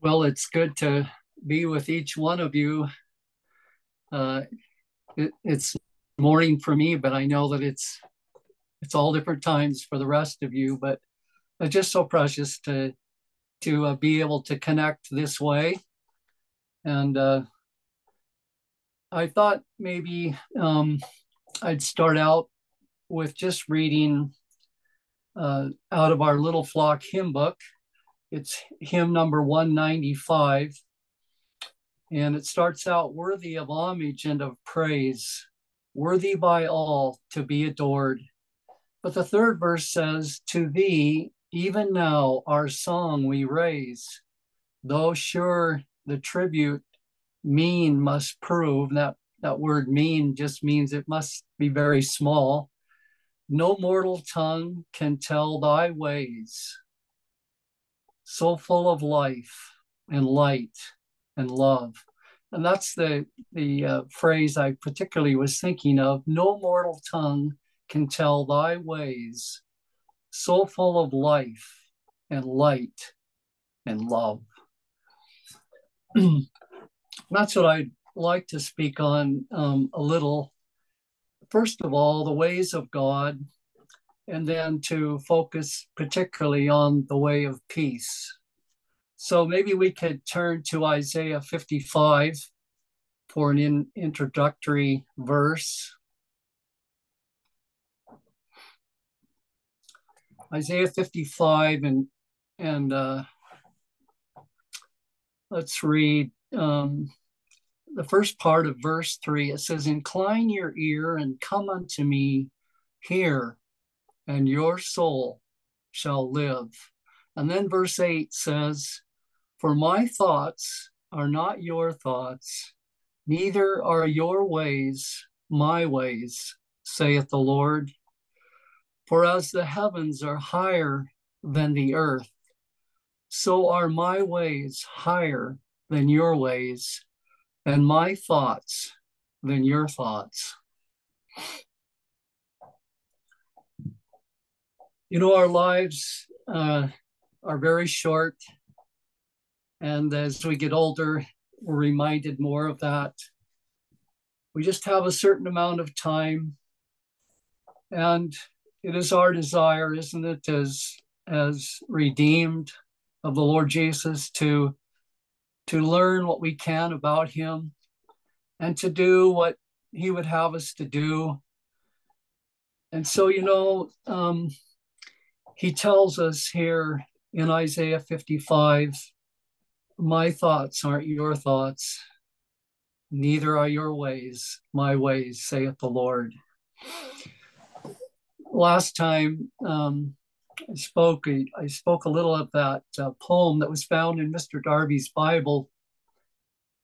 Well, it's good to be with each one of you. Uh, it, it's morning for me, but I know that it's it's all different times for the rest of you. But it's just so precious to to uh, be able to connect this way. And uh, I thought maybe um, I'd start out with just reading uh, out of our little flock hymn book it's hymn number 195. And it starts out worthy of homage and of praise, worthy by all to be adored. But the third verse says, To thee, even now, our song we raise, though sure the tribute mean must prove. That, that word mean just means it must be very small. No mortal tongue can tell thy ways so full of life and light and love. And that's the, the uh, phrase I particularly was thinking of. No mortal tongue can tell thy ways, so full of life and light and love. that's what I'd like to speak on um, a little. First of all, the ways of God and then to focus particularly on the way of peace. So maybe we could turn to Isaiah 55 for an in, introductory verse. Isaiah 55 and and uh, let's read um, the first part of verse 3. It says, Incline your ear and come unto me, hear, and your soul shall live. And then verse 8 says, For my thoughts are not your thoughts, neither are your ways my ways, saith the Lord. For as the heavens are higher than the earth, so are my ways higher than your ways, and my thoughts than your thoughts. You know, our lives uh, are very short. And as we get older, we're reminded more of that. We just have a certain amount of time. And it is our desire, isn't it, as, as redeemed of the Lord Jesus, to, to learn what we can about him and to do what he would have us to do. And so, you know, um, he tells us here in Isaiah 55 My thoughts aren't your thoughts, neither are your ways my ways, saith the Lord. Last time um, I spoke, I spoke a little of that uh, poem that was found in Mr. Darby's Bible,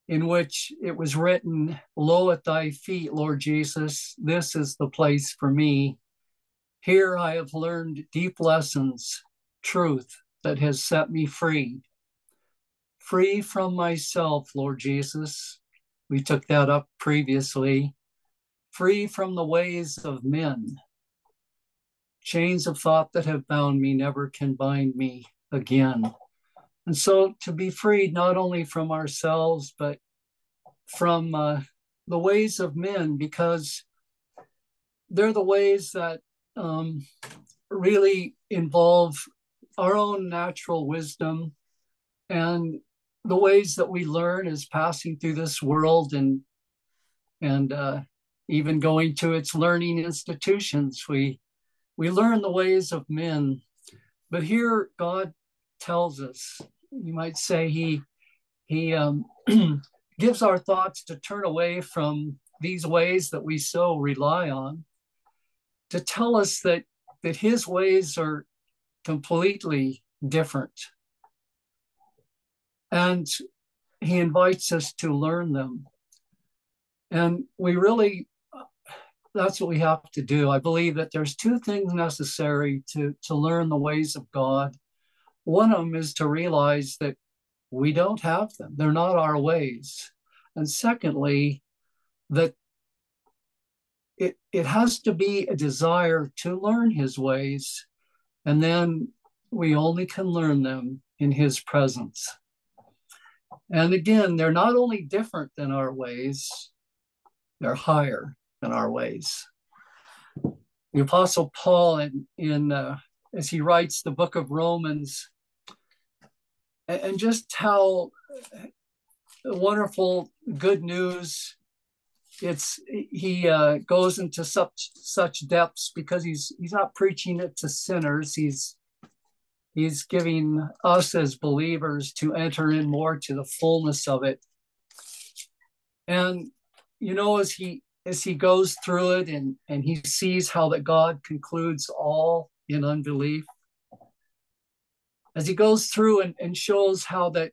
in which it was written, Lo at thy feet, Lord Jesus, this is the place for me. Here I have learned deep lessons, truth that has set me free. Free from myself, Lord Jesus. We took that up previously. Free from the ways of men. Chains of thought that have bound me never can bind me again. And so to be freed not only from ourselves, but from uh, the ways of men, because they're the ways that um, really involve our own natural wisdom and the ways that we learn is passing through this world and and uh, even going to its learning institutions. We we learn the ways of men. But here god tells us you might say he he um, gives our thoughts to turn away from these ways that we so rely on to tell us that that his ways are completely different. And he invites us to learn them. And we really, that's what we have to do. I believe that there's two things necessary to, to learn the ways of God. One of them is to realize that we don't have them, they're not our ways. And secondly, that it, it has to be a desire to learn his ways, and then we only can learn them in his presence. And again, they're not only different than our ways, they're higher than our ways. The Apostle Paul, in, in uh, as he writes the book of Romans, and, and just how wonderful good news it's he uh, goes into such such depths because he's he's not preaching it to sinners. He's he's giving us as believers to enter in more to the fullness of it. And you know as he as he goes through it and and he sees how that god concludes all in unbelief as he goes through and, and shows how that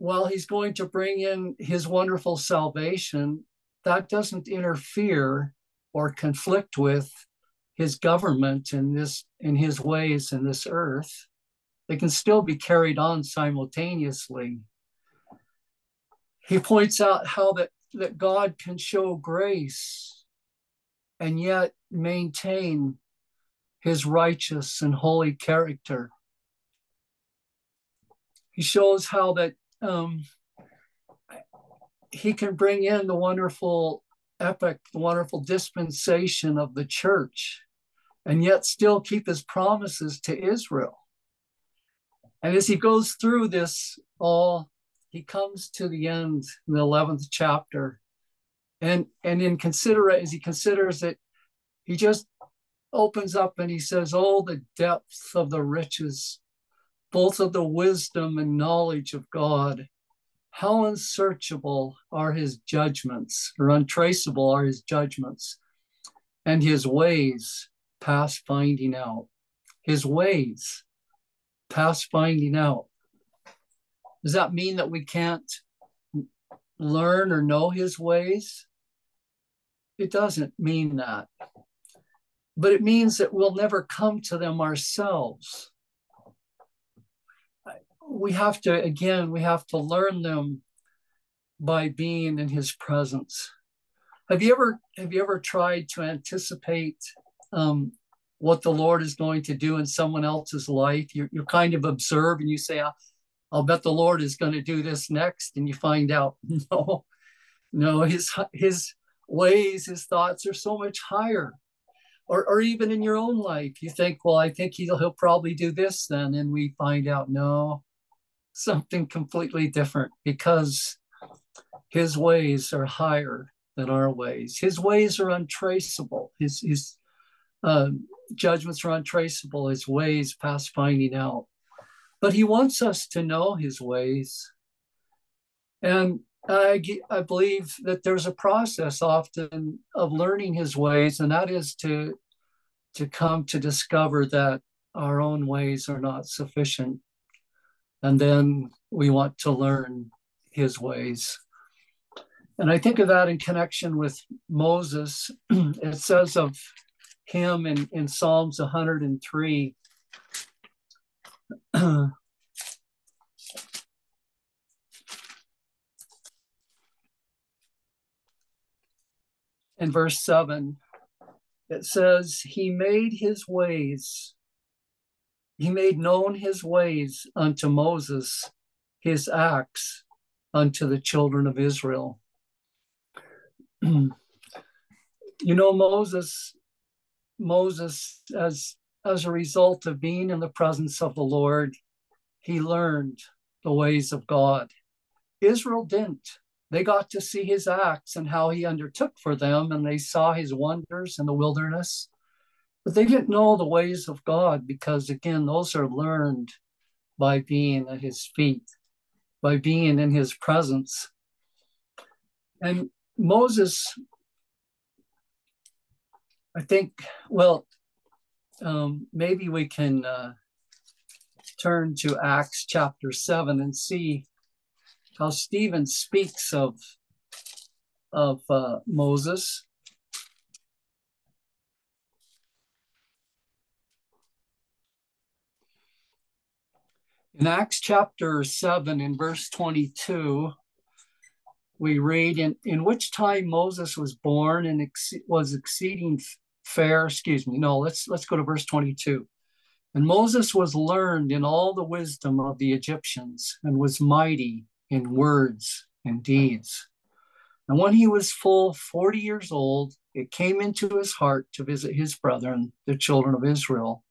while he's going to bring in his wonderful salvation, that doesn't interfere or conflict with his government in this in his ways in this earth. They can still be carried on simultaneously. He points out how that, that God can show grace and yet maintain his righteous and holy character. He shows how that um, he can bring in the wonderful epic, the wonderful dispensation of the church, and yet still keep his promises to Israel. And as he goes through this all, he comes to the end in the 11th chapter. And, and in consider as he considers it, he just opens up and he says, Oh, the depth of the riches both of the wisdom and knowledge of God. How unsearchable are his judgments, or untraceable are his judgments, and his ways past finding out. His ways past finding out. Does that mean that we can't learn or know his ways? It doesn't mean that. But it means that we'll never come to them ourselves we have to again we have to learn them by being in his presence. Have you ever have you ever tried to anticipate um, what the lord is going to do in someone else's life? You, you kind of observe and you say I'll, I'll bet the lord is going to do this next and you find out no no his his ways his thoughts are so much higher. Or, or even in your own life you think well i think he'll, he'll probably do this then and we find out no something completely different because his ways are higher than our ways. His ways are untraceable. His, his uh, judgments are untraceable. His ways past finding out. But he wants us to know his ways. And I, I believe that there's a process often of learning his ways, and that is to, to come to discover that our own ways are not sufficient and then we want to learn his ways. And I think of that in connection with Moses. it says of him in, in Psalms 103. in verse 7, it says, He made his ways he made known his ways unto Moses, his acts unto the children of Israel. you know, Moses, Moses, as as a result of being in the presence of the Lord, he learned the ways of God. Israel didn't. They got to see his acts and how he undertook for them, and they saw his wonders in the wilderness. But they didn't know the ways of God because, again, those are learned by being at his feet, by being in his presence. And Moses, I think, well, um, maybe we can uh, turn to Acts chapter 7 and see how Stephen speaks of, of uh, Moses. In Acts chapter 7, in verse 22, we read, in, in which time Moses was born and ex- was exceeding fair, excuse me, no, let's, let's go to verse 22. And Moses was learned in all the wisdom of the Egyptians and was mighty in words and deeds. And when he was full 40 years old, it came into his heart to visit his brethren, the children of Israel.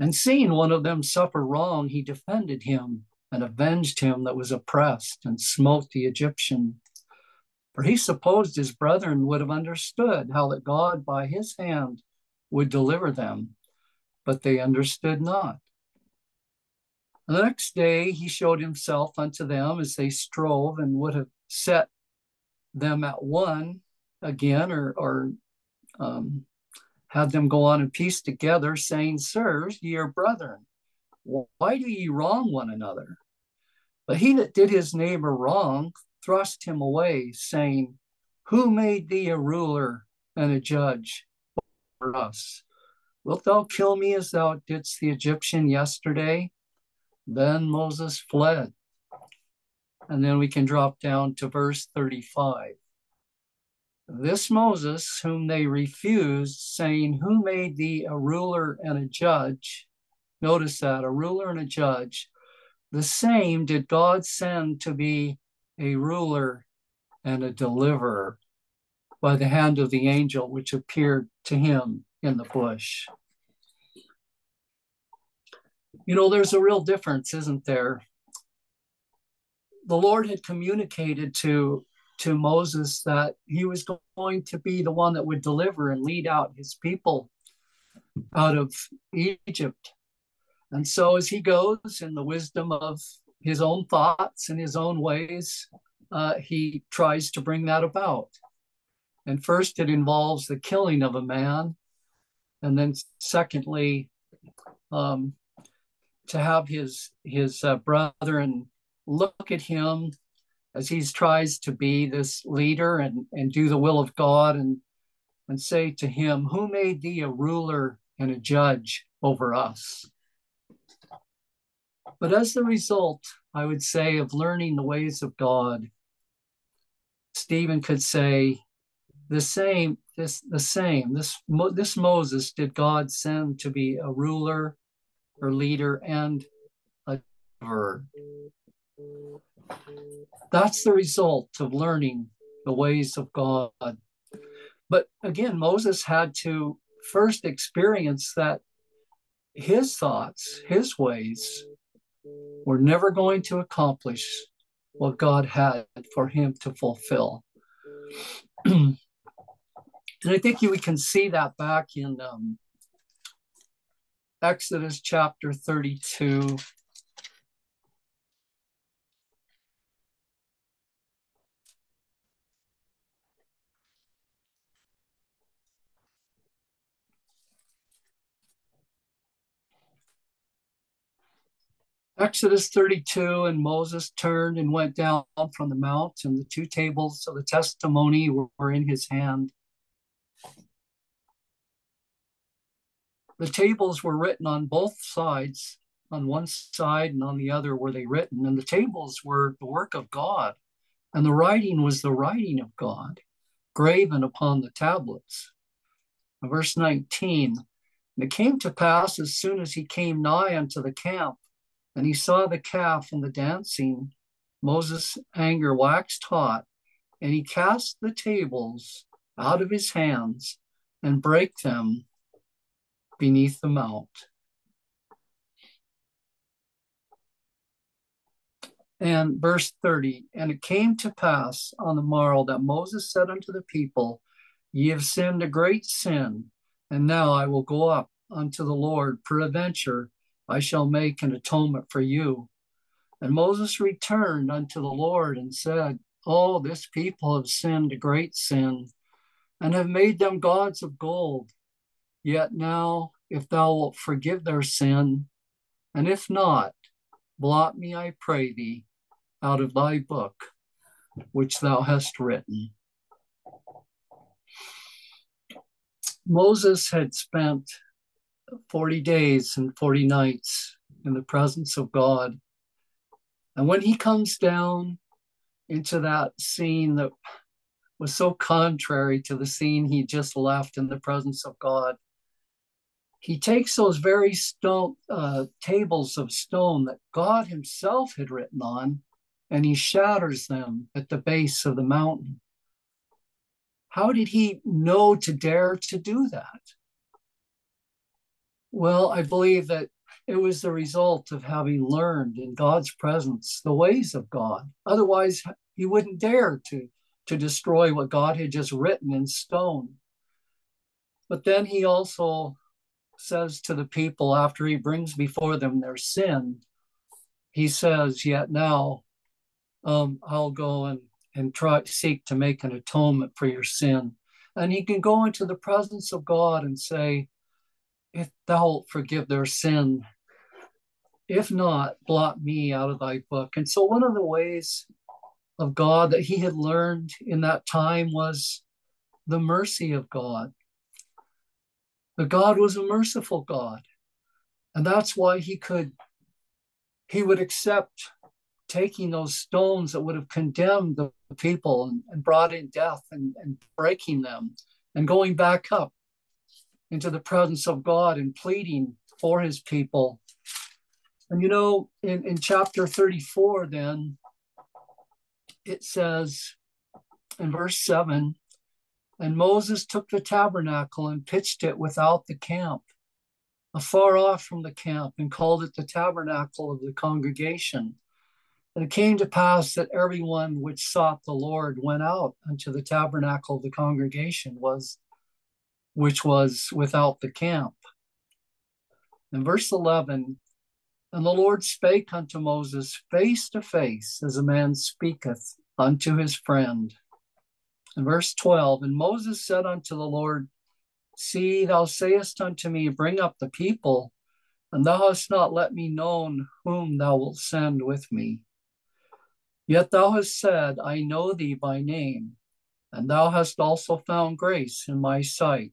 And seeing one of them suffer wrong, he defended him and avenged him that was oppressed and smote the Egyptian. For he supposed his brethren would have understood how that God by his hand would deliver them, but they understood not. And the next day he showed himself unto them as they strove and would have set them at one again or, or um, had them go on in peace together, saying, Sirs, ye are brethren. Why do ye wrong one another? But he that did his neighbor wrong thrust him away, saying, Who made thee a ruler and a judge for us? Wilt thou kill me as thou didst the Egyptian yesterday? Then Moses fled. And then we can drop down to verse 35. This Moses, whom they refused, saying, Who made thee a ruler and a judge? Notice that a ruler and a judge. The same did God send to be a ruler and a deliverer by the hand of the angel which appeared to him in the bush. You know, there's a real difference, isn't there? The Lord had communicated to to Moses that he was going to be the one that would deliver and lead out his people out of Egypt. And so, as he goes in the wisdom of his own thoughts and his own ways, uh, he tries to bring that about. And first, it involves the killing of a man. And then, secondly, um, to have his his uh, brethren look at him as he tries to be this leader and, and do the will of God and, and say to him, Who made thee a ruler and a judge over us? But as the result, I would say, of learning the ways of God, Stephen could say, the same, this, the same, this, this Moses did God send to be a ruler or leader and a deliverer. That's the result of learning the ways of God. But again, Moses had to first experience that his thoughts, his ways, were never going to accomplish what God had for him to fulfill. and I think we can see that back in um, Exodus chapter 32, Exodus 32, and Moses turned and went down from the mount, and the two tables of the testimony were, in his hand. The tables were written on both sides, on one side and on the other were they written, and the tables were the work of God, and the writing was the writing of God, graven upon the tablets. Verse 19, and it came to pass as soon as he came nigh unto the camp, and he saw the calf and the dancing. Moses' anger waxed hot, and he cast the tables out of his hands and brake them beneath the mount. And verse 30 And it came to pass on the morrow that Moses said unto the people, Ye have sinned a great sin, and now I will go up unto the Lord. Peradventure, I shall make an atonement for you. And Moses returned unto the Lord and said, Oh, this people have sinned a great sin and have made them gods of gold. Yet now, if thou wilt forgive their sin, and if not, blot me, I pray thee, out of thy book which thou hast written. Moses had spent 40 days and 40 nights in the presence of God. And when he comes down into that scene that was so contrary to the scene he just left in the presence of God, he takes those very stone uh, tables of stone that God Himself had written on, and he shatters them at the base of the mountain. How did he know to dare to do that? Well, I believe that it was the result of having learned in God's presence the ways of God. Otherwise, he wouldn't dare to, to destroy what God had just written in stone. But then he also says to the people after he brings before them their sin, he says, Yet now um, I'll go and, and try seek to make an atonement for your sin. And he can go into the presence of God and say, If thou forgive their sin, if not, blot me out of thy book. And so, one of the ways of God that he had learned in that time was the mercy of God. But God was a merciful God. And that's why he could, he would accept taking those stones that would have condemned the people and, and brought in death and, and breaking them and going back up into the presence of God and pleading for his people. And you know, in, in chapter 34, then it says in verse 7 and Moses took the tabernacle and pitched it without the camp, afar off from the camp, and called it the tabernacle of the congregation. And it came to pass that everyone which sought the Lord went out unto the tabernacle of the congregation, was which was without the camp. In verse 11, and the Lord spake unto Moses face to face, as a man speaketh unto his friend. In verse 12, and Moses said unto the Lord, See, thou sayest unto me, Bring up the people, and thou hast not let me know whom thou wilt send with me. Yet thou hast said, I know thee by name, and thou hast also found grace in my sight.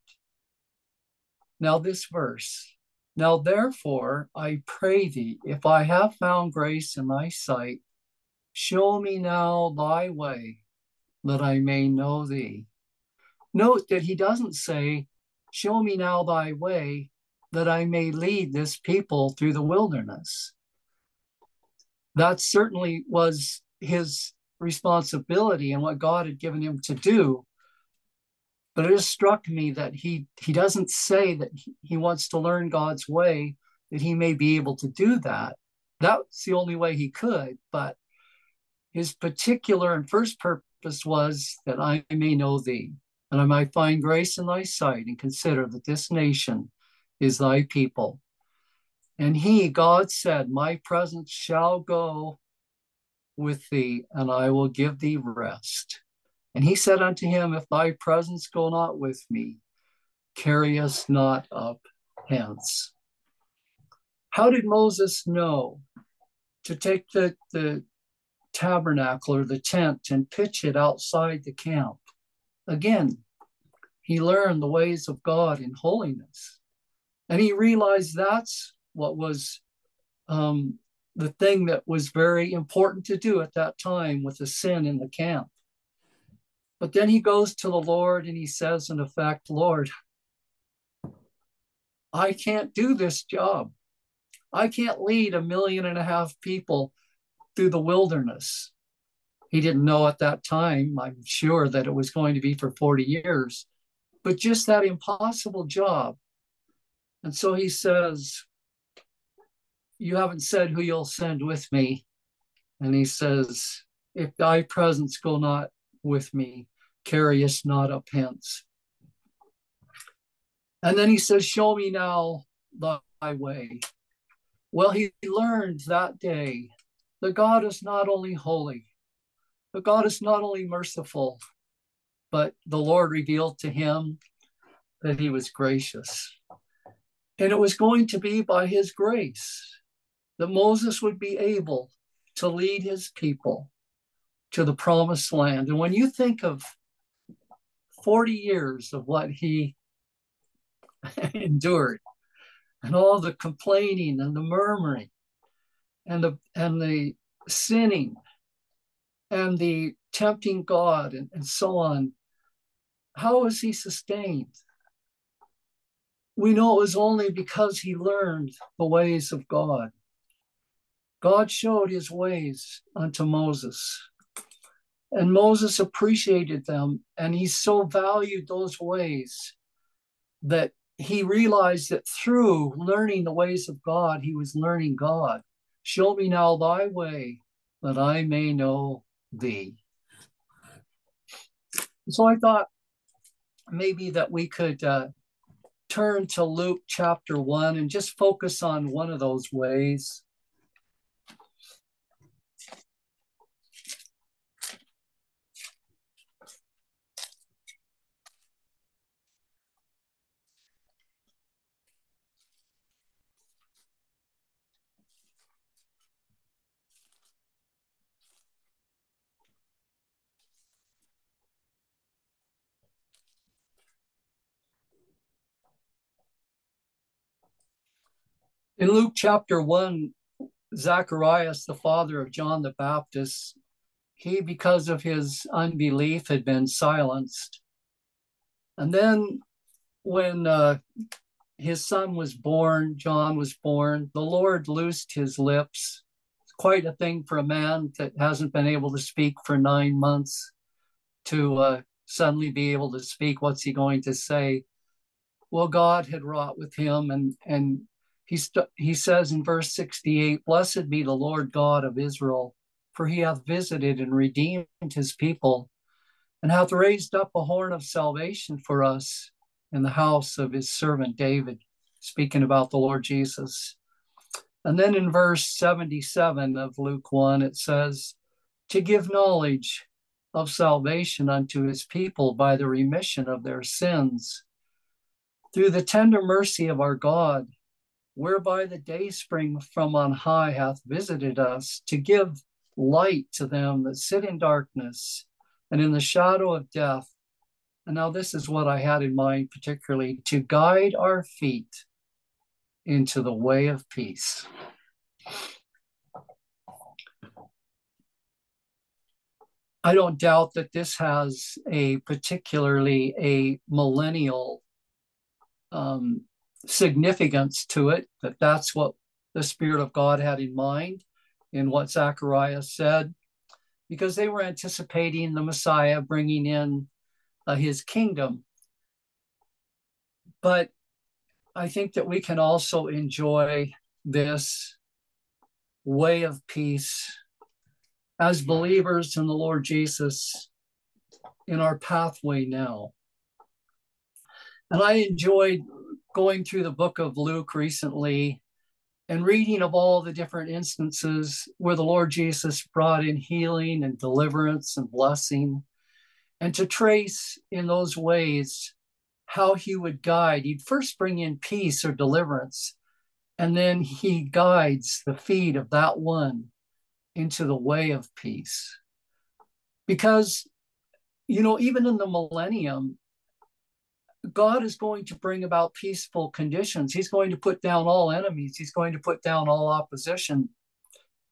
Now, this verse. Now, therefore, I pray thee, if I have found grace in thy sight, show me now thy way, that I may know thee. Note that he doesn't say, Show me now thy way, that I may lead this people through the wilderness. That certainly was his responsibility and what God had given him to do. But it has struck me that he he doesn't say that he, he wants to learn God's way, that he may be able to do that. That's the only way he could. But his particular and first purpose was that I may know thee, and I might find grace in thy sight, and consider that this nation is thy people. And he, God said, My presence shall go with thee, and I will give thee rest. And he said unto him, If thy presence go not with me, carry us not up hence. How did Moses know to take the, the tabernacle or the tent and pitch it outside the camp? Again, he learned the ways of God in holiness. And he realized that's what was um, the thing that was very important to do at that time with the sin in the camp. But then he goes to the Lord and he says, in effect, Lord, I can't do this job. I can't lead a million and a half people through the wilderness. He didn't know at that time, I'm sure, that it was going to be for 40 years, but just that impossible job. And so he says, you haven't said who you'll send with me. And he says, If thy presence go not with me, carry us not up hence. And then he says, Show me now thy way. Well, he learned that day that God is not only holy, but God is not only merciful, but the Lord revealed to him that he was gracious. And it was going to be by his grace that Moses would be able to lead his people to the promised land. And when you think of 40 years of what he endured and all the complaining and the murmuring and the and the sinning and the tempting God and, and so on, how was he sustained? we know it was only because he learned the ways of God. God showed his ways unto Moses. And Moses appreciated them, and he so valued those ways that he realized that through learning the ways of God, he was learning God. Show me now thy way that I may know thee. So I thought maybe that we could uh, turn to Luke chapter 1 and just focus on one of those ways. In Luke chapter 1, Zacharias, the father of John the Baptist, he, because of his unbelief, had been silenced. And then when uh, his son was born, John was born, the Lord loosed his lips. It's quite a thing for a man that hasn't been able to speak for nine months to uh, suddenly be able to speak. What's he going to say? Well, God had wrought with him and, and he, st- he says in verse 68 Blessed be the Lord God of Israel, for he hath visited and redeemed his people, and hath raised up a horn of salvation for us in the house of his servant David, speaking about the Lord Jesus. And then in verse 77 of Luke 1, it says, To give knowledge of salvation unto his people by the remission of their sins. Through the tender mercy of our God, whereby the day spring from on high hath visited us to give light to them that sit in darkness and in the shadow of death. And now, this is what I had in mind, particularly to guide our feet into the way of peace. I don't doubt that this has a particularly a millennial um, significance to it that that's what the Spirit of God had in mind in what Zacharias said, because they were anticipating the Messiah bringing in uh, his kingdom. But I think that we can also enjoy this way of peace as believers in the Lord Jesus in our pathway now. And I enjoyed going through the book of Luke recently and reading of all the different instances where the Lord Jesus brought in healing and deliverance and blessing, and to trace in those ways how he would guide. He'd first bring in peace or deliverance, and then he guides the feet of that one into the way of peace. Because, you know, even in the millennium, God is going to bring about peaceful conditions. He's going to put down all enemies. He's going to put down all opposition.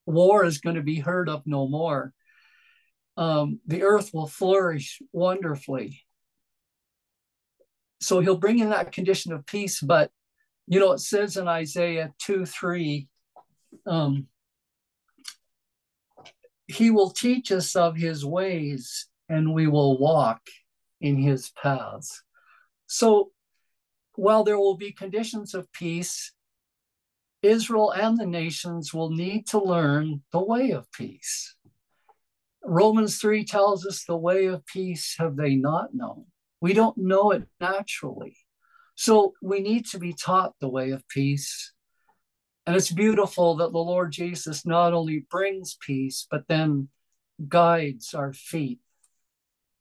War is going to be heard of no more. Um, the earth will flourish wonderfully. So he'll bring in that condition of peace. But, you know, it says in Isaiah 2 3, um, he will teach us of his ways and we will walk in his paths. So while there will be conditions of peace, Israel and the nations will need to learn the way of peace. Romans 3 tells us the way of peace have they not known. We don't know it naturally. So we need to be taught the way of peace. And it's beautiful that the Lord Jesus not only brings peace, but then guides our feet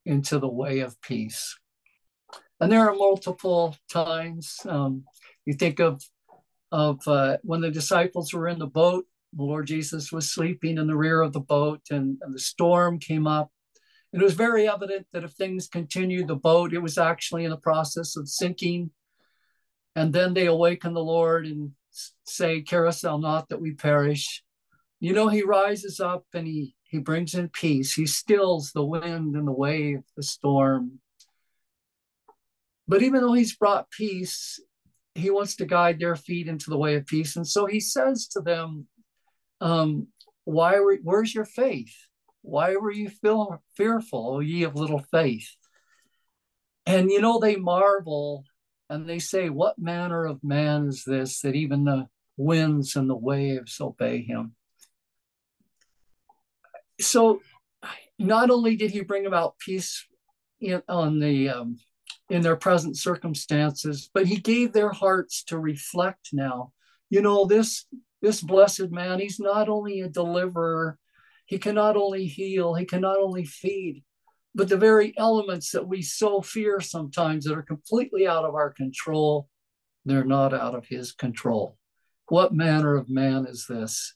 into the way of peace. And there are multiple times. Um, you think of of uh, when the disciples were in the boat, the Lord Jesus was sleeping in the rear of the boat, and, and the storm came up. It was very evident that if things continued, the boat it was actually in the process of sinking. And then they awaken the Lord and say, "Carest thou not that we perish?" You know, he rises up and he he brings in peace. He stills the wind and the wave, the storm. But even though he's brought peace, he wants to guide their feet into the way of peace. And so he says to them, um, why were, where's your faith? Why were you feel, fearful, O ye of little faith? And you know, they marvel and they say, What manner of man is this that even the winds and the waves obey him? So, not only did he bring about peace in, on the um, in their present circumstances, but he gave their hearts to reflect now. You know, this this blessed man, he's not only a deliverer, he can not only heal, he can not only feed, but the very elements that we so fear sometimes that are completely out of our control, they're not out of his control. What manner of man is this?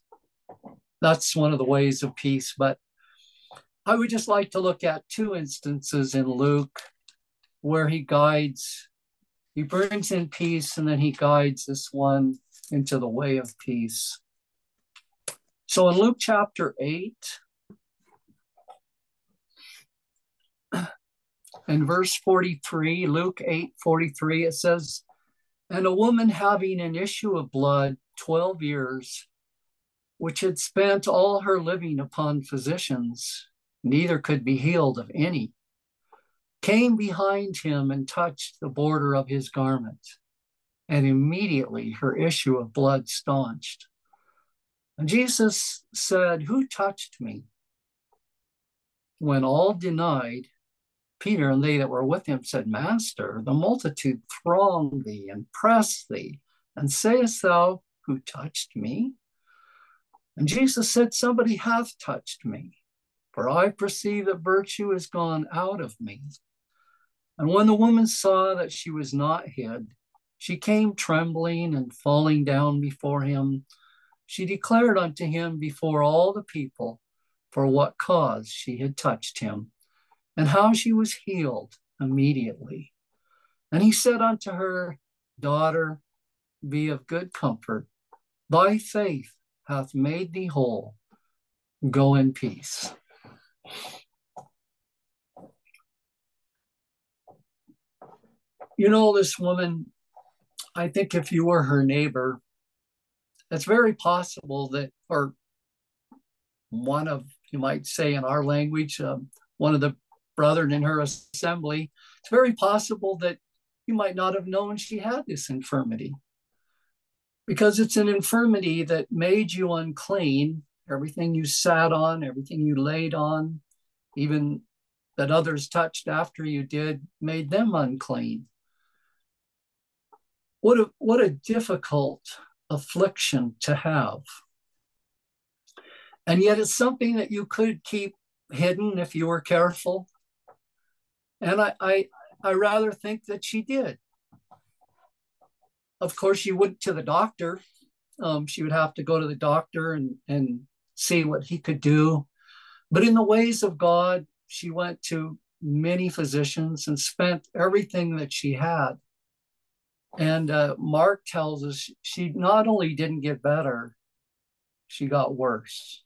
That's one of the ways of peace. But I would just like to look at two instances in Luke where he guides, he brings in peace, and then he guides this one into the way of peace. So in Luke chapter 8, in verse 43, Luke 8 43, it says, And a woman having an issue of blood 12 years, which had spent all her living upon physicians, neither could be healed of any, came behind him and touched the border of his garment. And immediately her issue of blood staunched. And Jesus said, Who touched me? When all denied, Peter and they that were with him said, Master, the multitude throng thee and press thee, and sayest thou, Who touched me? And Jesus said, Somebody hath touched me, for I perceive that virtue is gone out of me. And when the woman saw that she was not hid, she came trembling and falling down before him. She declared unto him before all the people for what cause she had touched him and how she was healed immediately. And he said unto her, Daughter, be of good comfort. Thy faith hath made thee whole. Go in peace. You know, this woman, I think if you were her neighbor, it's very possible that, or one of, you might say in our language, um, one of the brethren in her assembly, it's very possible that you might not have known she had this infirmity because it's an infirmity that made you unclean. Everything you sat on, everything you laid on, even that others touched after you did, made them unclean. What a, what a difficult affliction to have. And yet it's something that you could keep hidden if you were careful. And I, I, I rather think that she did. Of course, she went to the doctor. Um, she would have to go to the doctor and, and see what he could do. But in the ways of God, she went to many physicians and spent everything that she had. And uh, Mark tells us she not only didn't get better, she got worse.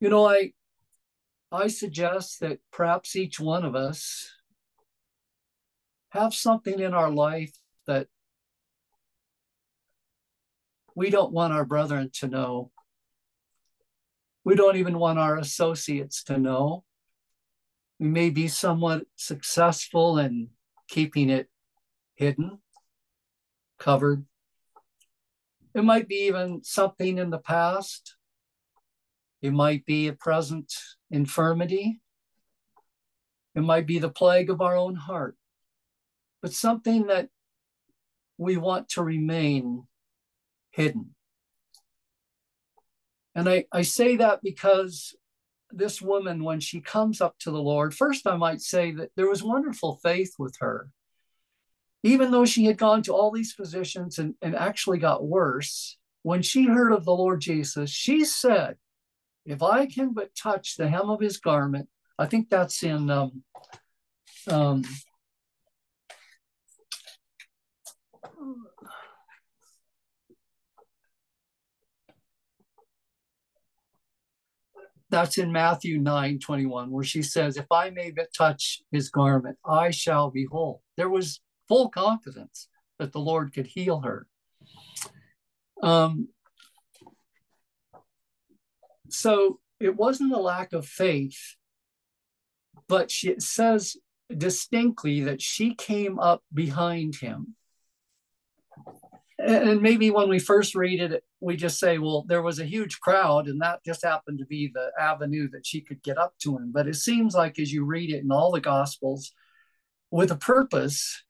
You know, I I suggest that perhaps each one of us have something in our life that we don't want our brethren to know. We don't even want our associates to know. We may be somewhat successful in keeping it hidden, covered. It might be even something in the past. It might be a present infirmity. It might be the plague of our own heart, but something that we want to remain hidden. And I, I say that because this woman, when she comes up to the Lord, first I might say that there was wonderful faith with her. Even though she had gone to all these physicians and, and actually got worse, when she heard of the Lord Jesus, she said, if I can but touch the hem of his garment, I think that's in um, um, that's in Matthew 9 21, where she says, If I may but touch his garment, I shall be whole. There was full confidence that the Lord could heal her. Um, so it wasn't a lack of faith, but she, says distinctly that she came up behind him. And maybe when we first read it, we just say, well, there was a huge crowd, and that just happened to be the avenue that she could get up to him. But it seems like as you read it in all the Gospels, with a purpose,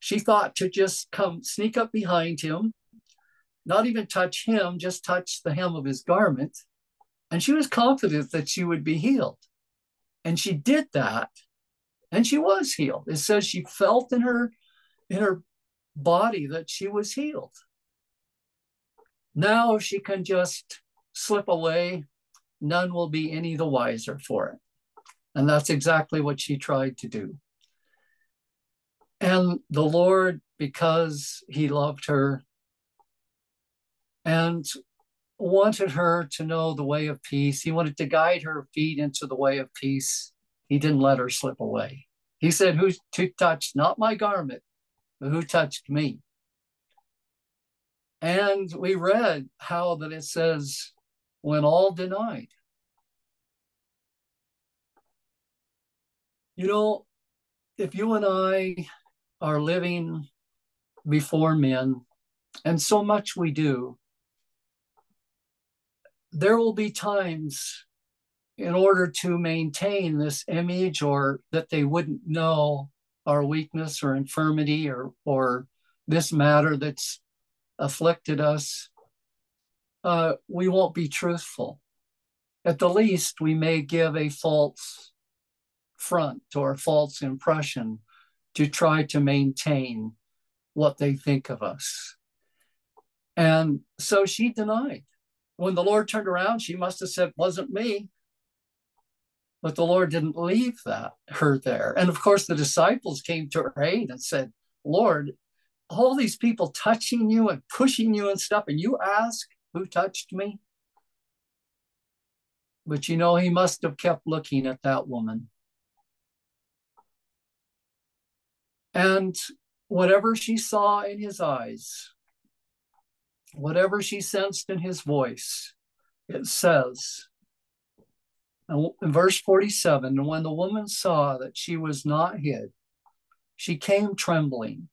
she thought to just come sneak up behind him, not even touch him, just touch the hem of his garment. And she was confident that she would be healed. And she did that, and she was healed. It says she felt in her in her body that she was healed. Now she can just slip away, none will be any the wiser for it. And that's exactly what she tried to do. And the Lord, because he loved her and wanted her to know the way of peace, he wanted to guide her feet into the way of peace. He didn't let her slip away. He said, Who to touch not my garment, who touched me? And we read how that it says, when all denied. You know, if you and I are living before men, and so much we do, there will be times in order to maintain this image or that they wouldn't know our weakness or infirmity or or this matter that's afflicted us uh, we won't be truthful at the least we may give a false front or false impression to try to maintain what they think of us. And so she denied. When the Lord turned around, she must have said, Wasn't me. But the Lord didn't leave that her there. And of course, the disciples came to her aid and said, Lord, all these people touching you and pushing you and stuff, and you ask who touched me? But you know, he must have kept looking at that woman. And whatever she saw in his eyes, whatever she sensed in his voice, it says in verse 47 and when the woman saw that she was not hid, she came trembling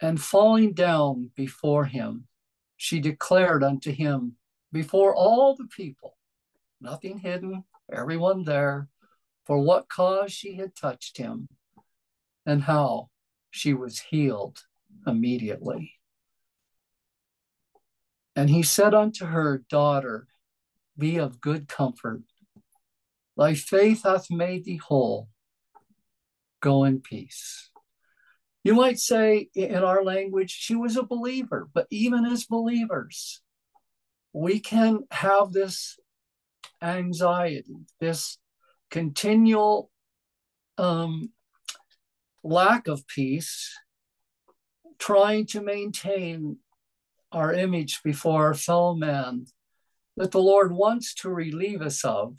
and falling down before him, she declared unto him before all the people, nothing hidden, everyone there, for what cause she had touched him and how she was healed immediately. And he said unto her, Daughter, be of good comfort. Thy faith hath made thee whole. Go in peace. You might say in our language, she was a believer, but even as believers, we can have this anxiety, this continual um, lack of peace, trying to maintain our image before our fellow man that the Lord wants to relieve us of.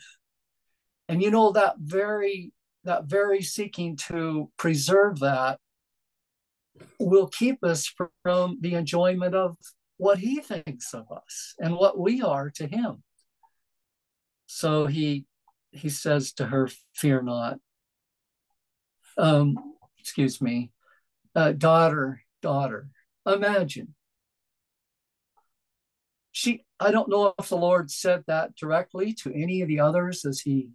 And you know that very that very seeking to preserve that will keep us from the enjoyment of what he thinks of us and what we are to him. So he he says to her, "Fear not." Um, excuse me, uh, daughter, daughter. Imagine. She, I don't know if the Lord said that directly to any of the others as he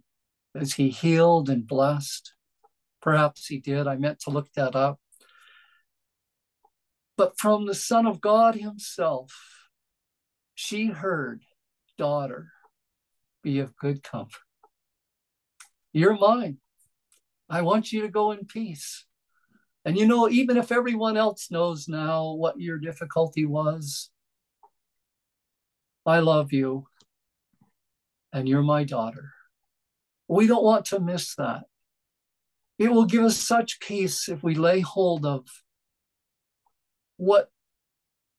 as he healed and blessed. Perhaps he did. I meant to look that up. But from the Son of God himself, she heard, Daughter, be of good comfort. You're mine. I want you to go in peace. And you know, even if everyone else knows now what your difficulty was, I love you and you're my daughter. We don't want to miss that. It will give us such peace if we lay hold of what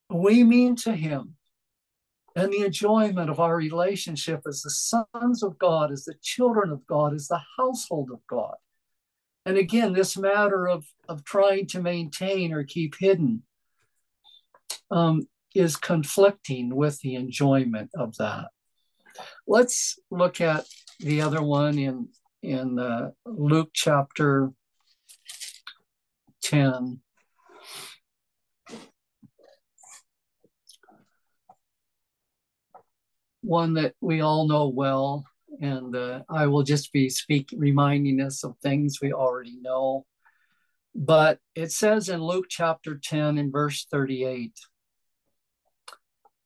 we mean to Him and the enjoyment of our relationship as the sons of God, as the children of God, as the household of God And again, this matter of, of trying to maintain or keep hidden um, is conflicting with the enjoyment of that. Let's look at the other one in in uh, Luke chapter 10. One that we all know well, and uh, I will just be speaking, reminding us of things we already know. But it says in Luke chapter 10 in verse 38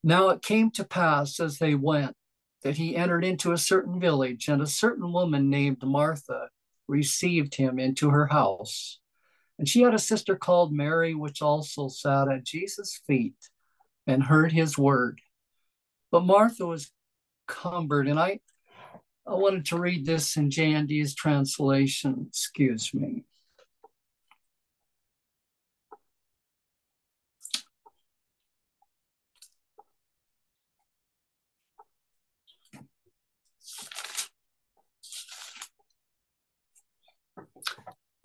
Now it came to pass as they went that he entered into a certain village, and a certain woman named Martha received him into her house. And she had a sister called Mary, which also sat at Jesus' feet and heard his word. But Martha was cumbered, and I, I wanted to read this in JND's translation. Excuse me.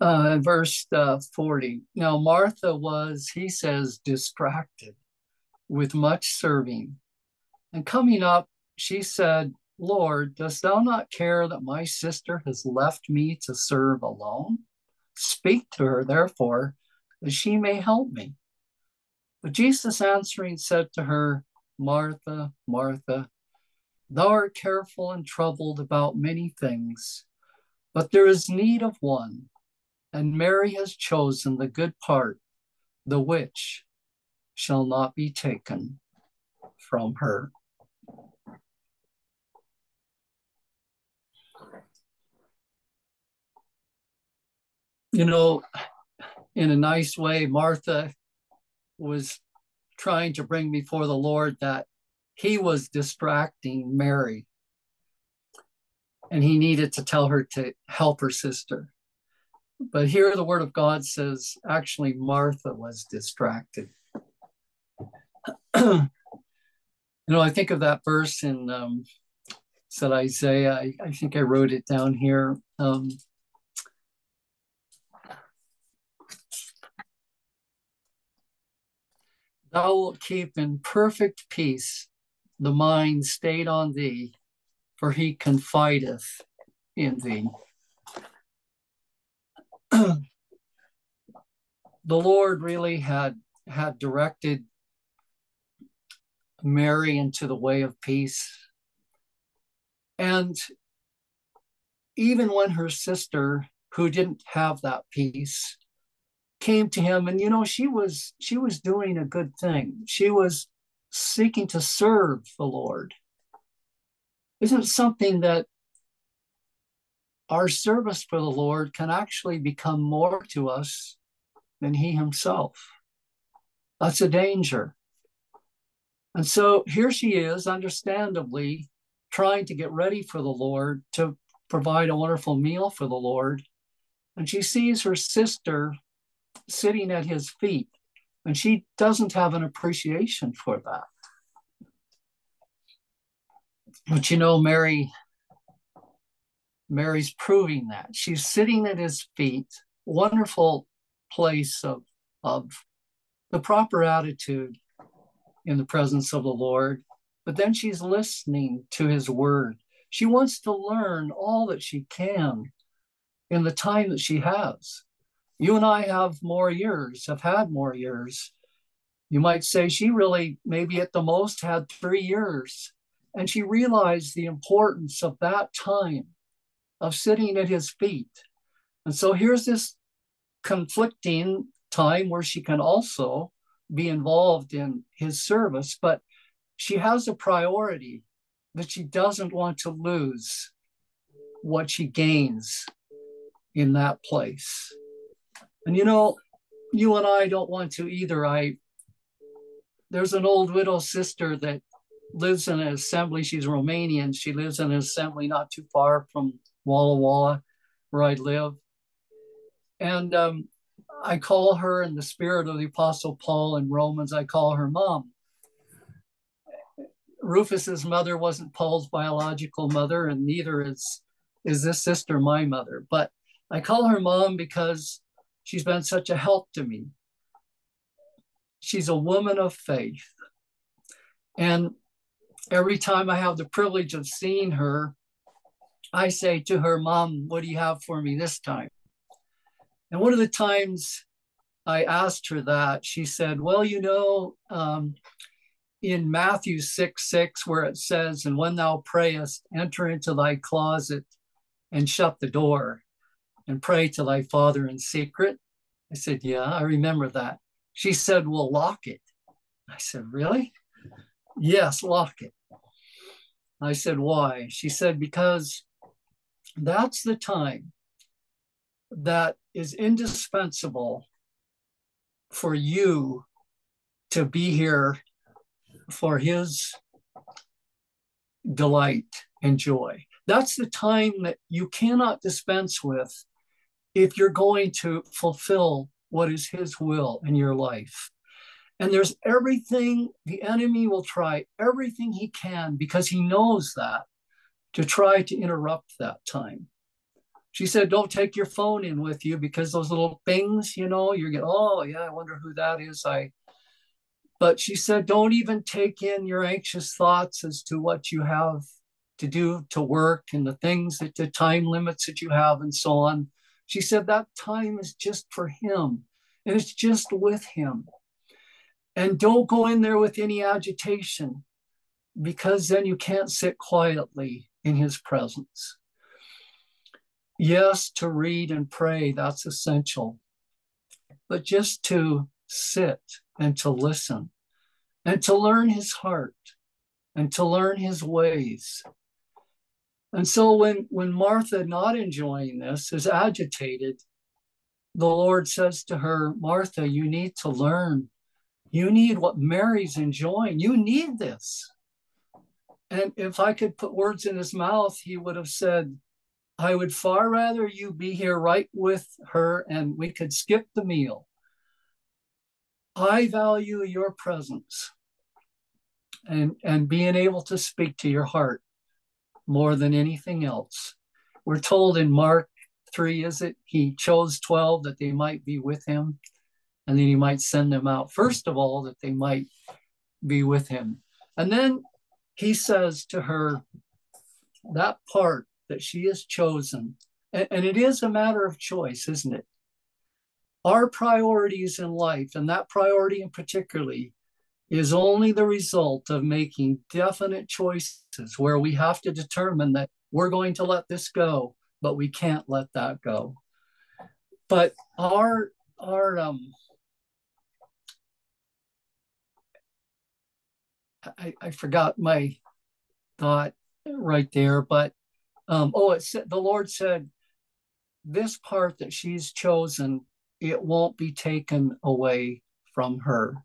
Uh, verse uh, 40. Now, Martha was, he says, distracted with much serving. And coming up, she said, Lord, dost thou not care that my sister has left me to serve alone? Speak to her, therefore, that she may help me. But Jesus answering said to her, Martha, Martha, thou art careful and troubled about many things, but there is need of one and Mary has chosen the good part, the which shall not be taken from her. You know, in a nice way, Martha was trying to bring before the Lord that he was distracting Mary and he needed to tell her to help her sister. But here the word of God says actually Martha was distracted. you know, I think of that verse in um, said Isaiah. I, I, think I wrote it down here. Um, Thou wilt keep in perfect peace the mind stayed on thee, for he confideth in thee. the Lord really had had directed Mary into the way of peace. And even when her sister, who didn't have that peace, came to him, and you know, she was she was doing a good thing. She was seeking to serve the Lord. Isn't something that our service for the Lord can actually become more to us than He Himself. That's a danger. And so here she is, understandably, trying to get ready for the Lord to provide a wonderful meal for the Lord. And she sees her sister sitting at his feet, and she doesn't have an appreciation for that. But you know, Mary Mary's proving that. She's sitting at his feet, wonderful place of, of the proper attitude in the presence of the Lord. But then she's listening to his word. She wants to learn all that she can in the time that she has. You and I have more years, have had more years. You might say she really, maybe at the most, had three years. And she realized the importance of that time of sitting at his feet. And so here's this conflicting time where she can also be involved in his service, but she has a priority that she doesn't want to lose what she gains in that place. And you know, you and I don't want to either. I there's an old widow sister that lives in an assembly. She's Romanian. She lives in an assembly not too far from Walla Walla, where I live. And um, I call her in the spirit of the Apostle Paul in Romans, I call her mom. Rufus's mother wasn't Paul's biological mother, and neither is is this sister my mother. But I call her mom because she's been such a help to me. She's a woman of faith. And every time I have the privilege of seeing her, I say to her, Mom, what do you have for me this time? And one of the times I asked her that, she said, Well, you know, um, in Matthew 6 6, where it says, And when thou prayest, enter into thy closet and shut the door and pray to thy father in secret. I said, Yeah, I remember that. She said, Well, lock it. I said, Really? Yes, lock it. I said, Why? She said, Because that's the time that is indispensable for you to be here for his delight and joy. That's the time that you cannot dispense with if you're going to fulfill what is his will in your life. And there's everything, the enemy will try everything he can because he knows that to try to interrupt that time. She said, Don't take your phone in with you because those little things, you know, you get, oh, yeah, I wonder who that is. I, but she said, Don't even take in your anxious thoughts as to what you have to do to work and the things that the time limits that you have and so on. She said, That time is just for him and it's just with him. And don't go in there with any agitation because then you can't sit quietly in his presence. Yes, to read and pray, that's essential. But just to sit and to listen and to learn his heart and to learn his ways. And so when, when Martha, not enjoying this, is agitated, the Lord says to her, Martha, you need to learn. You need what Mary's enjoying. You need this. And if I could put words in his mouth, he would have said, I would far rather you be here right with her and we could skip the meal. I value your presence and, and being able to speak to your heart more than anything else. We're told in Mark 3, is it? He chose 12 that they might be with him and then he might send them out. First of all, that they might be with him. And then he says to her, that part that she has chosen, and, and it is a matter of choice, isn't it? Our priorities in life, and that priority in particularly, is only the result of making definite choices where we have to determine that we're going to let this go, but we can't let that go. But our our um I, I forgot my thought right there, but um, oh, it said the Lord said, "This part that she's chosen, it won't be taken away from her."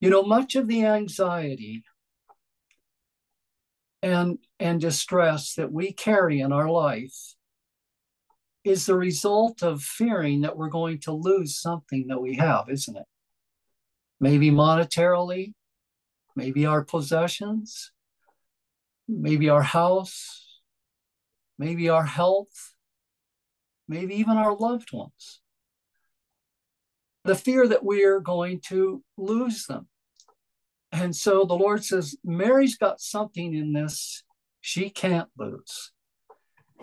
You know, much of the anxiety and and distress that we carry in our life is the result of fearing that we're going to lose something that we have, isn't it? Maybe monetarily, maybe our possessions, maybe our house, maybe our health, maybe even our loved ones. The fear that we are going to lose them. And so the Lord says, Mary's got something in this she can't lose.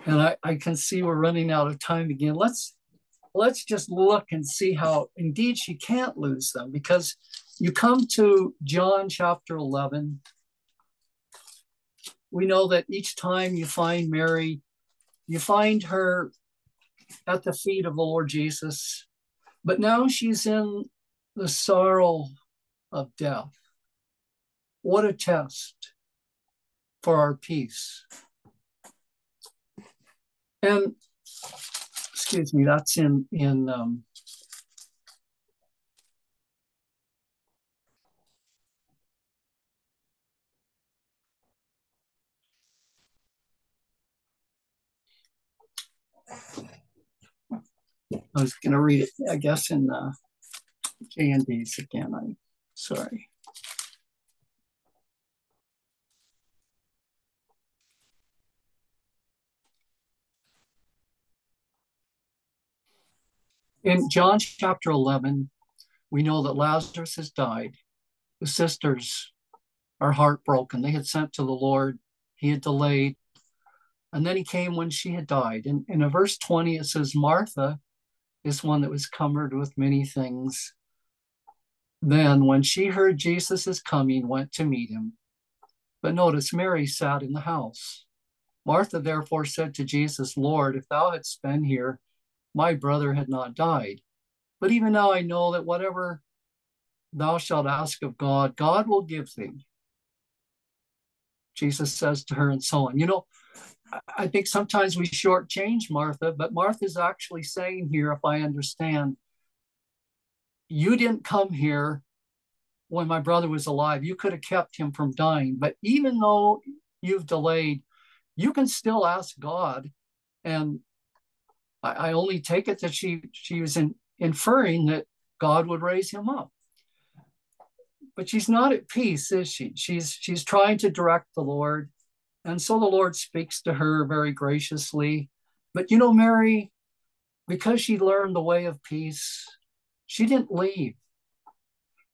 And I, I can see we're running out of time again. Let's let's just look and see how indeed she can't lose them because you come to John chapter 11 we know that each time you find Mary, you find her at the feet of the Lord Jesus. But now she's in the sorrow of death. What a test for our peace. And excuse me, that's in in um, I was going to read it, I guess, in uh, JND's again. I'm sorry. In John chapter 11, we know that Lazarus has died. The sisters are heartbroken. They had sent to the Lord, he had delayed. And then he came when she had died. And in verse 20, it says, Martha is one that was covered with many things. Then, when she heard Jesus is coming, went to meet him. But notice, Mary sat in the house. Martha therefore said to Jesus, Lord, if thou hadst been here, my brother had not died. But even now I know that whatever thou shalt ask of God, God will give thee. Jesus says to her, and so on. You know, I think sometimes we shortchange Martha, but Martha's actually saying here, if I understand, you didn't come here when my brother was alive. You could have kept him from dying. But even though you've delayed, you can still ask God. And I, I only take it that she she was in, inferring that God would raise him up. But she's not at peace, is she? She's she's trying to direct the Lord. And so the Lord speaks to her very graciously. But you know, Mary, because she learned the way of peace, she didn't leave.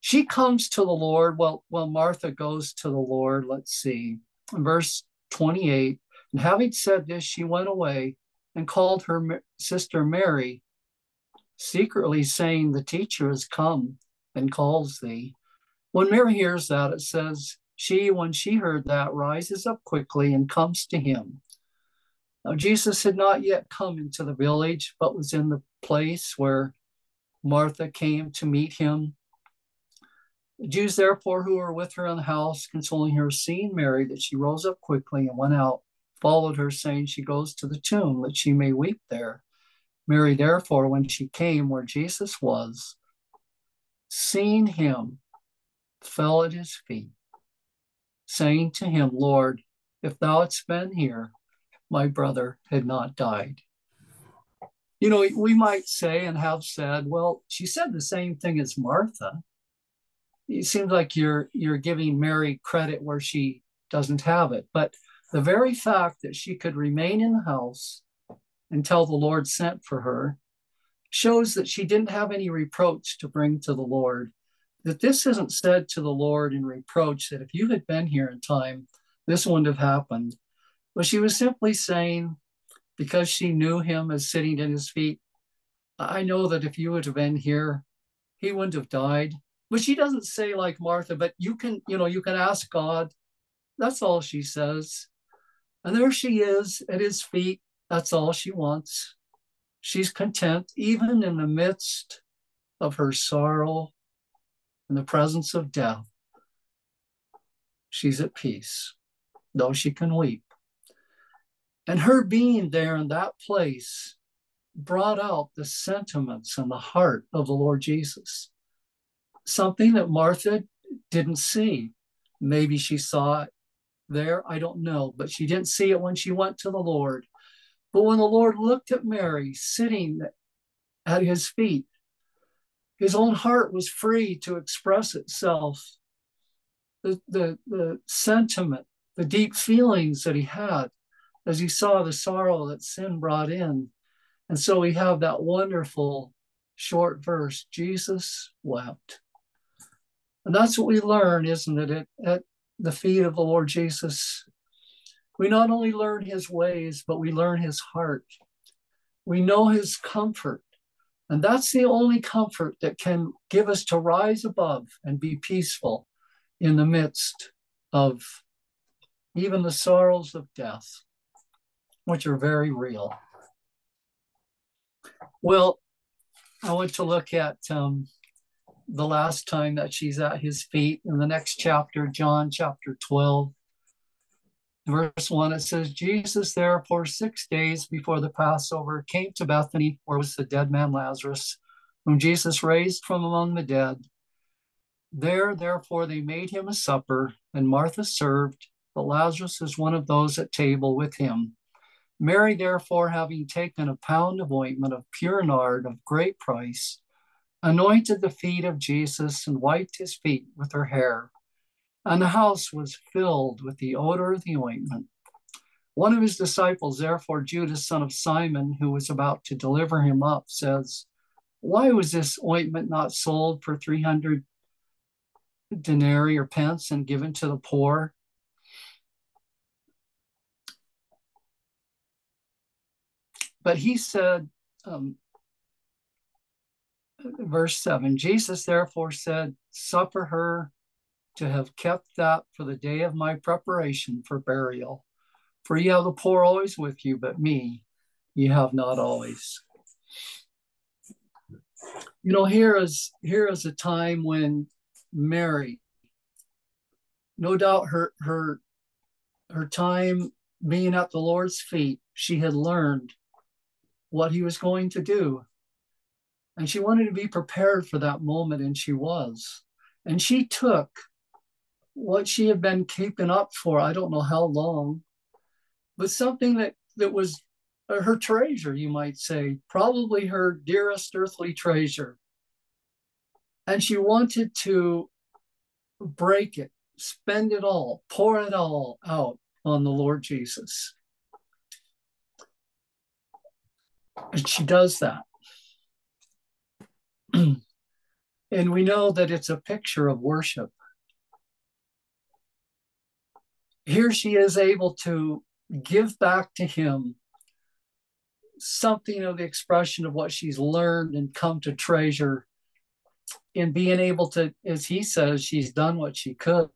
She comes to the Lord. Well, well, Martha goes to the Lord. Let's see. Verse 28. And having said this, she went away and called her sister Mary, secretly saying, The teacher has come and calls thee. When Mary hears that, it says, She, when she heard that, rises up quickly and comes to him. Now, Jesus had not yet come into the village, but was in the place where Martha came to meet him. The Jews, therefore, who were with her in the house, consoling her, seeing Mary, that she rose up quickly and went out followed her, saying, She goes to the tomb that she may weep there. Mary, therefore, when she came where Jesus was, seeing him, fell at his feet, saying to him, Lord, if thou hadst been here, my brother had not died. You know, we might say and have said, well, she said the same thing as Martha. It seems like you're you're giving Mary credit where she doesn't have it. But the very fact that she could remain in the house until the Lord sent for her shows that she didn't have any reproach to bring to the Lord. That this isn't said to the Lord in reproach, that if you had been here in time, this wouldn't have happened. But she was simply saying, because she knew him as sitting at his feet, I know that if you would have been here, he wouldn't have died. But she doesn't say like Martha, but you can, you know, you can ask God. That's all she says. And there she is at his feet. That's all she wants. She's content, even in the midst of her sorrow, in the presence of death. She's at peace, though she can weep. And her being there in that place brought out the sentiments and the heart of the Lord Jesus. Something that Martha didn't see. Maybe she saw it there? I don't know, but she didn't see it when she went to the Lord. But when the Lord looked at Mary sitting at his feet, his own heart was free to express itself. The, the, the sentiment, the deep feelings that he had as he saw the sorrow that sin brought in. And so we have that wonderful short verse Jesus wept. And that's what we learn, isn't it? At, at the feet of the Lord Jesus, we not only learn his ways, but we learn his heart. We know his comfort. And that's the only comfort that can give us to rise above and be peaceful in the midst of even the sorrows of death, which are very real. Well, I want to look at um, the last time that she's at his feet in the next chapter, John chapter 12. Verse 1, it says, Jesus, therefore, six days before the Passover, came to Bethany, where was the dead man Lazarus, whom Jesus raised from among the dead. There, therefore, they made him a supper, and Martha served, but Lazarus was one of those at table with him. Mary, therefore, having taken a pound of ointment of pure nard of great price, anointed the feet of Jesus and wiped his feet with her hair. And the house was filled with the odor of the ointment. One of his disciples, therefore, Judas, son of Simon, who was about to deliver him up, says, why was this ointment not sold for 300 denarii or pence and given to the poor? But he said, um, verse 7 Jesus therefore said, Suffer her to have kept that for the day of my preparation for burial. For you have the poor always with you, but me you have not always. You know, here is here is a time when Mary, no doubt her her her time being at the Lord's feet, she had learned what he was going to do. And she wanted to be prepared for that moment, and she was. And she took what she had been keeping up for I don't know how long, but something that, that was uh, her treasure, you might say, probably her dearest earthly treasure. And she wanted to break it, spend it all, pour it all out on the Lord Jesus. And she does that. and we know that it's a picture of worship. Here she is able to give back to him something of the expression of what she's learned and come to treasure in being able to, as he says, she's done what she could.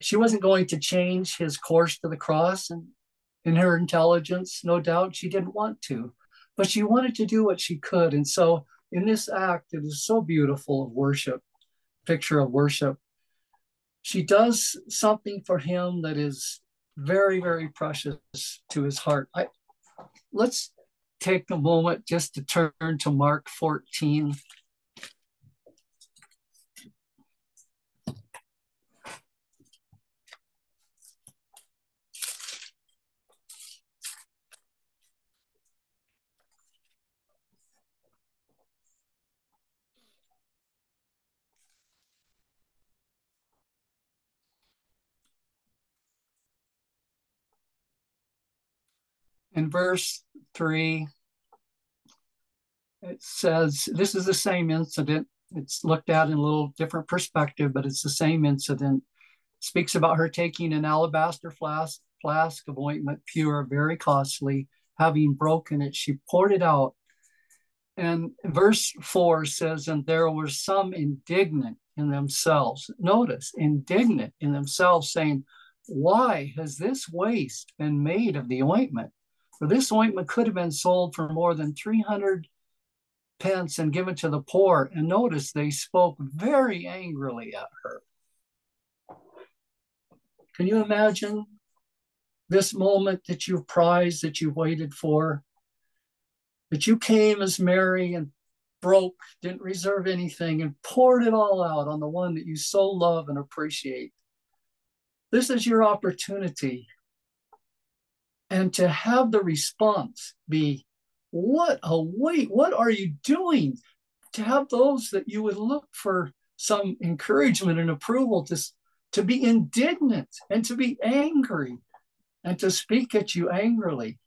She wasn't going to change his course to the cross, and in her intelligence, no doubt she didn't want to, but she wanted to do what she could. And so, in this act, it is so beautiful of worship, picture of worship. She does something for him that is very, very precious to his heart. I, let's take a moment just to turn to Mark 14. In verse 3, it says this is the same incident. It's looked at in a little different perspective, but it's the same incident. It speaks about her taking an alabaster flask, flask of ointment, pure, very costly. Having broken it, she poured it out. And verse 4 says, And there were some indignant in themselves. Notice, indignant in themselves, saying, Why has this waste been made of the ointment? This ointment could have been sold for more than 300 pence and given to the poor. And notice they spoke very angrily at her. Can you imagine this moment that you've prized, that you waited for? That you came as Mary and broke, didn't reserve anything, and poured it all out on the one that you so love and appreciate. This is your opportunity and to have the response be, What a wait, what are you doing? To have those that you would look for some encouragement and approval to, to be indignant and to be angry and to speak at you angrily.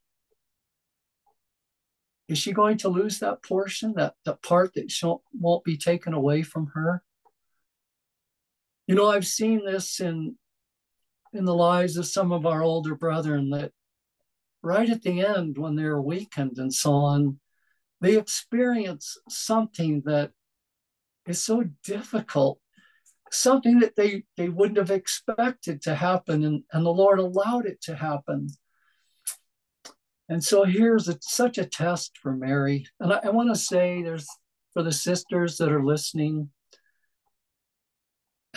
Is she going to lose that portion, that, that part that won't be taken away from her? You know, I've seen this in in the lives of some of our older brethren that right at the end when they're weakened and so on, they experience something that is so difficult, something that they, they wouldn't have expected to happen, and, and the Lord allowed it to happen. And so here's a, such a test for Mary. And I, I want to say there's for the sisters that are listening,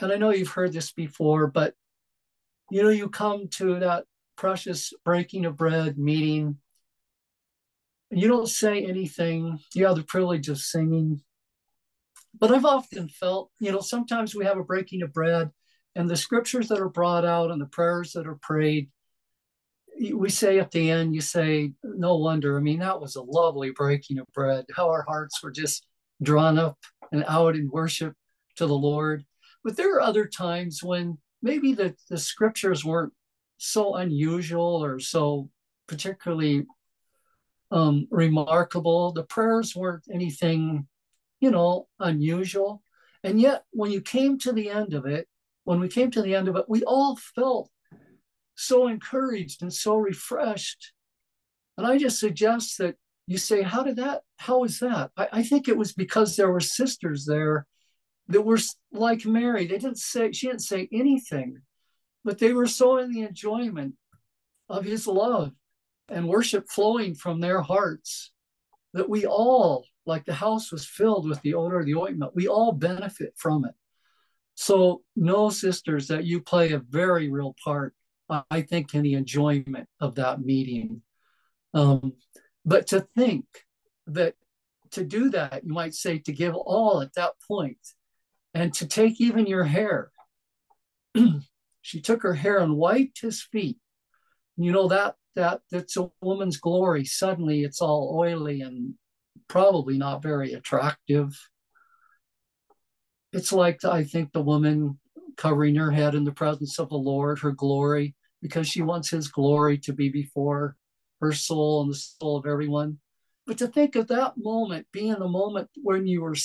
and I know you've heard this before, but you know, you come to that precious breaking of bread meeting. You don't say anything. You have the privilege of singing. But I've often felt, you know, sometimes we have a breaking of bread and the scriptures that are brought out and the prayers that are prayed, we say at the end, you say, no wonder. I mean, that was a lovely breaking of bread, how our hearts were just drawn up and out in worship to the Lord. But there are other times when maybe the, the scriptures weren't so unusual or so particularly um, remarkable. The prayers weren't anything, you know, unusual. And yet, when you came to the end of it, when we came to the end of it, we all felt so encouraged and so refreshed. And I just suggest that you say, How did that, how was that? I, I think it was because there were sisters there that were like Mary. They didn't say, she didn't say anything, but they were so in the enjoyment of his love and worship flowing from their hearts that we all, like the house was filled with the odor of the ointment, we all benefit from it. So, know, sisters, that you play a very real part, I think, in the enjoyment of that meeting. Um, but to think that to do that, you might say to give all at that point and to take even your hair. she took her hair and wiped his feet. You know that that that's a woman's glory. Suddenly it's all oily and probably not very attractive. It's like I think the woman covering her head in the presence of the Lord, her glory, because she wants his glory to be before her soul and the soul of everyone. But to think of that moment being the moment when you were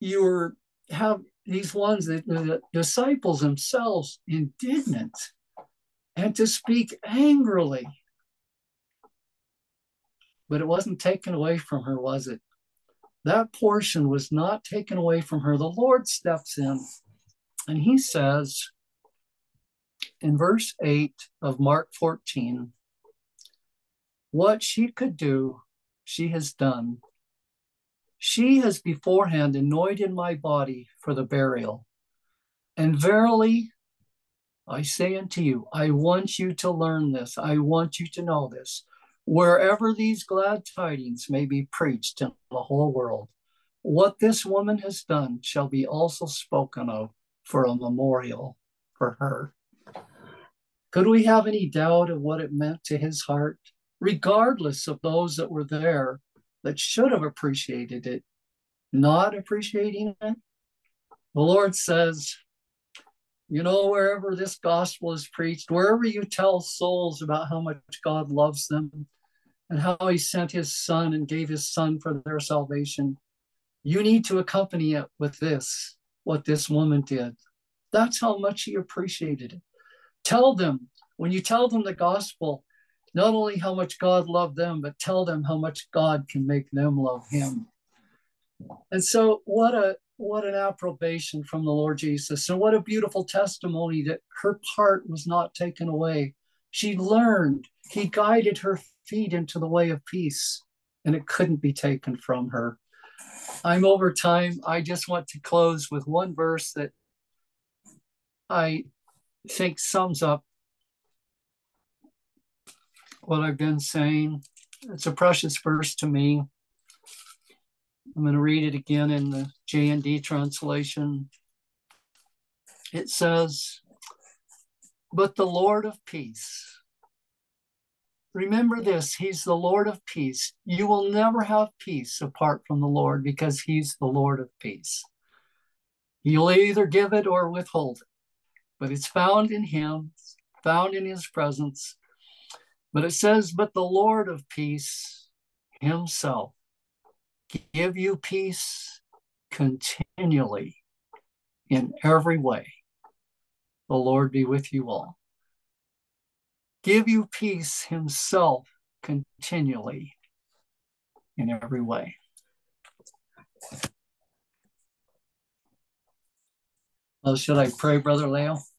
you were have these ones that the disciples themselves indignant and to speak angrily. But it wasn't taken away from her, was it? That portion was not taken away from her. The Lord steps in and he says in verse 8 of Mark 14, what she could do, she has done. She has beforehand anointed my body for the burial. And verily, I say unto you, I want you to learn this. I want you to know this. Wherever these glad tidings may be preached in the whole world, what this woman has done shall be also spoken of for a memorial for her. Could we have any doubt of what it meant to his heart, regardless of those that were there that should have appreciated it, not appreciating it? The Lord says, you know, wherever this gospel is preached, wherever you tell souls about how much God loves them and how he sent his son and gave his son for their salvation, you need to accompany it with this, what this woman did. That's how much he appreciated it. Tell them, when you tell them the gospel, not only how much God loved them, but tell them how much God can make them love him. And so, what a what an approbation from the Lord Jesus. And what a beautiful testimony that her part was not taken away. She learned, He guided her feet into the way of peace, and it couldn't be taken from her. I'm over time. I just want to close with one verse that I think sums up what I've been saying. It's a precious verse to me. I'm going to read it again in the JND translation. It says, But the Lord of peace. Remember this, He's the Lord of peace. You will never have peace apart from the Lord because He's the Lord of peace. You'll either give it or withhold it, but it's found in Him, found in His presence. But it says, But the Lord of peace Himself give you peace continually in every way. The Lord be with you all. Give you peace himself continually in every way. Well, should I pray, Brother Leo?